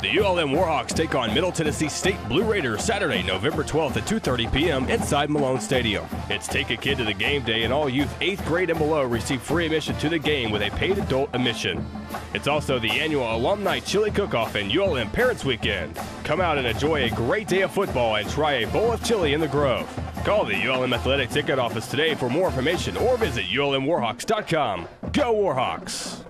The ULM Warhawks take on Middle Tennessee State Blue Raiders Saturday, November 12th at 2:30 p.m. inside Malone Stadium. It's take a kid to the game day, and all youth 8th grade and below receive free admission to the game with a paid adult admission. It's also the annual Alumni Chili Cook-Off and ULM Parents Weekend. Come out and enjoy a great day of football and try a bowl of chili in the Grove. Call the ULM Athletic Ticket Office today for more information or visit ulmwarhawks.com. Go Warhawks!